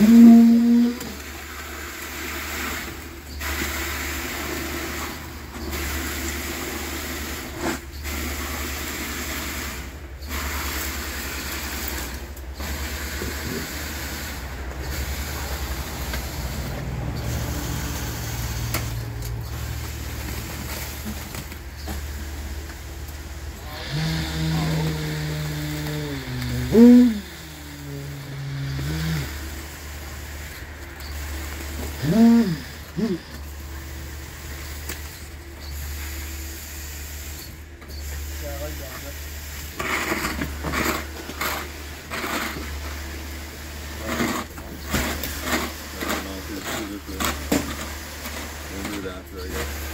Mm-hmm. 음. 음. 음. loop it. do it after, I guess.